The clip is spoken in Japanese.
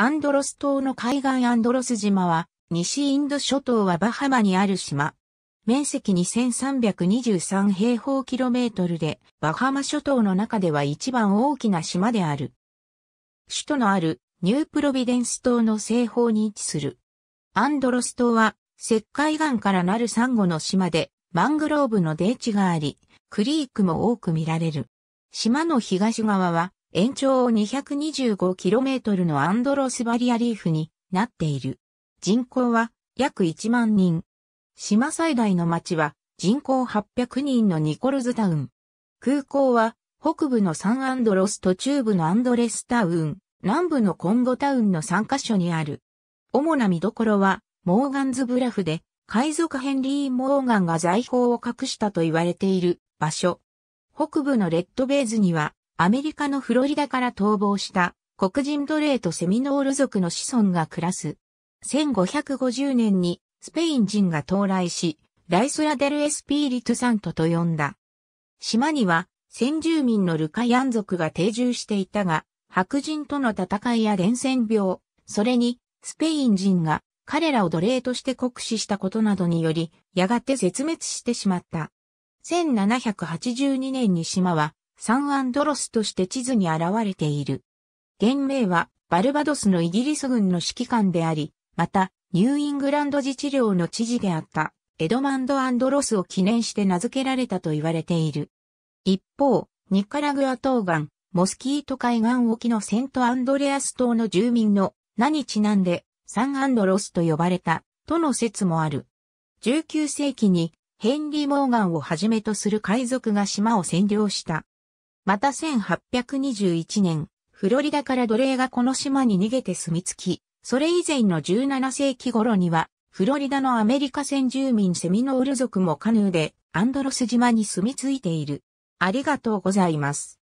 アンドロス島の海岸アンドロス島は、西インド諸島はバハマにある島。面積2323平方キロメートルで、バハマ諸島の中では一番大きな島である。首都のあるニュープロビデンス島の西方に位置する。アンドロス島は石灰岩からなるサンゴの島でマングローブの泥地があり、クリークも多く見られる。島の東側は延長 225km のアンドロスバリアリーフになっている。人口は約1万人。島最大の町は人口800人のニコルズタウン。空港は北部のサンアンドロスと中部のアンドレスタウン、南部のコンゴタウンの3カ所にある。主な見どころは、モーガンズブラフで、海賊ヘンリー・モーガンが財宝を隠したと言われている場所。北部のレッドベーズには、アメリカのフロリダから逃亡した黒人奴隷とセミノール族の子孫が暮らす。1550年にスペイン人が到来し、ライスラデル・エスピーリト・サントと呼んだ。島には先住民のルカヤン族が定住していたが、白人との戦いや伝染病、それにスペイン人が彼らを奴隷として酷使したことなどにより、やがて絶滅してしまった。1782年に島はサンアンドロスとして地図に現れている。原名はバルバドスのイギリス軍の指揮官であり、またニューイングランド自治領の知事であったエドマンド・アンドロスを記念して名付けられたと言われている。一方、ニカラグア東岸、モスキート海岸沖のセントアンドレアス島の住民の名にちなんでサンアンドロスと呼ばれたとの説もある。19世紀にヘンリー・モーガンをはじめとする海賊が島を占領した。また1821年、フロリダから奴隷がこの島に逃げて住み着き、それ以前の17世紀頃には、フロリダのアメリカ先住民セミノール族もカヌーでアンドロス島に住み着いている。ありがとうございます。